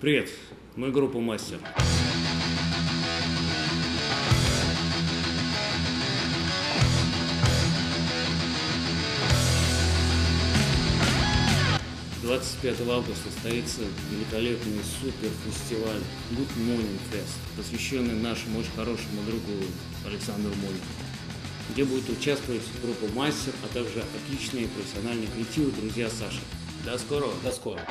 Привет, мы группа «Мастер». 25 августа состоится великолепный суперфестиваль Good Morning Fest, посвященный нашему очень хорошему другу Александру Мольнику, где будет участвовать группа «Мастер», а также отличные профессиональные коллективы «Друзья Саши». До скорого! До скорого!